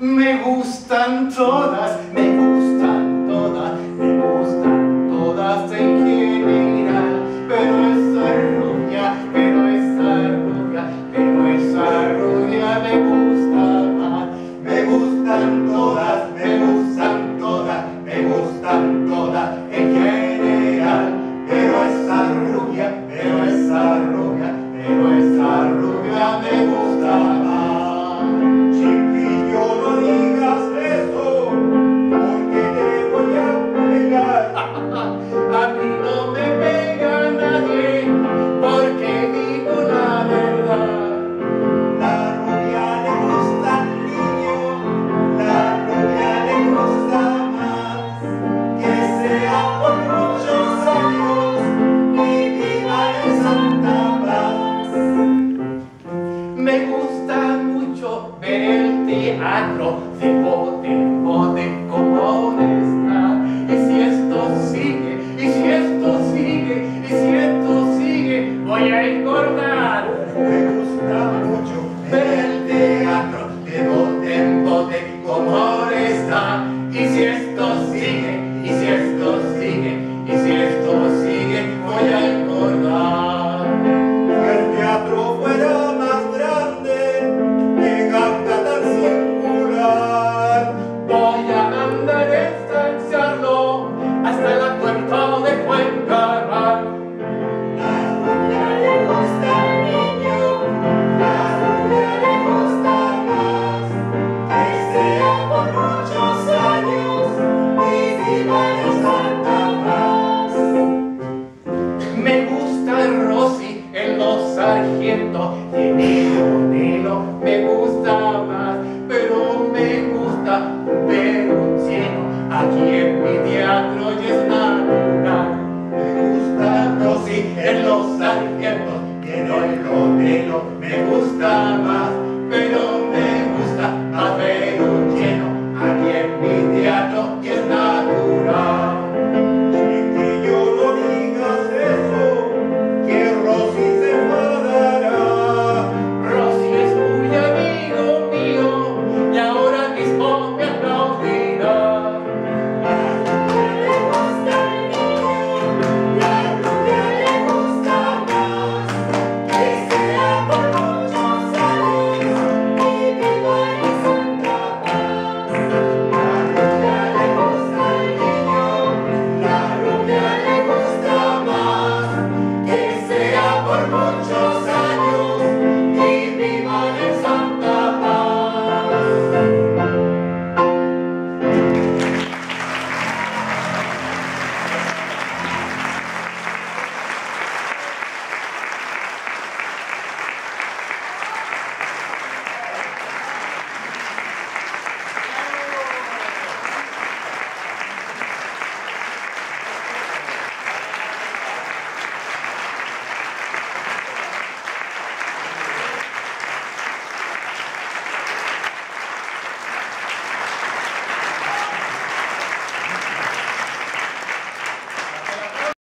Me gustan todas, me gustan me gusta mucho ver el teatro de bote en bote como está. Y si esto sigue, y si esto sigue, y si esto sigue, voy a engordar. Me gusta mucho ver el teatro de bote en bote と